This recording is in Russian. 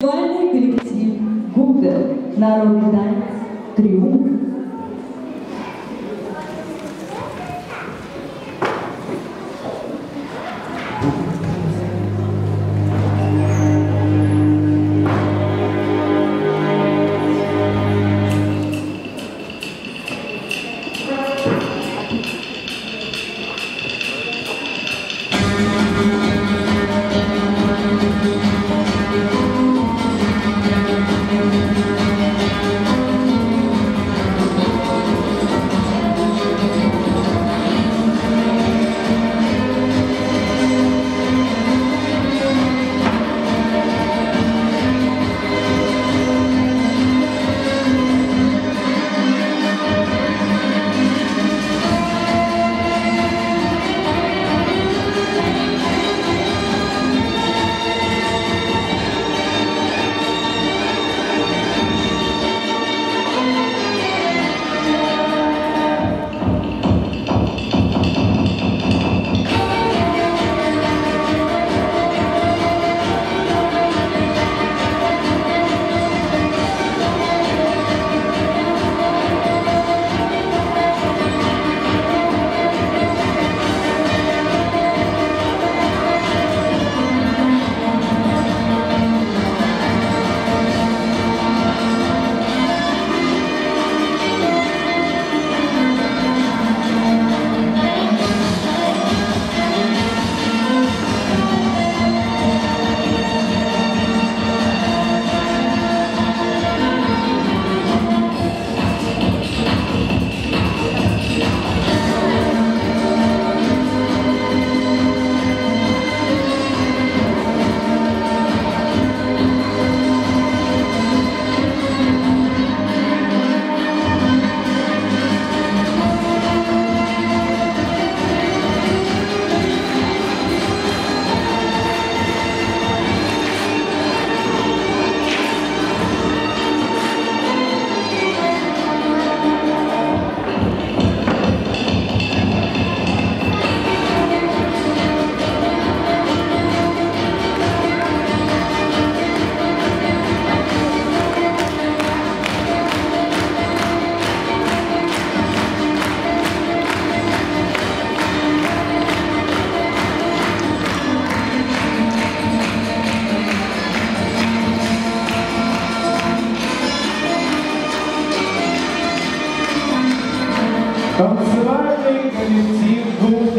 Танцевальный коллектив Гугл. Народный танец «Триумф». Vamos lá, gente, do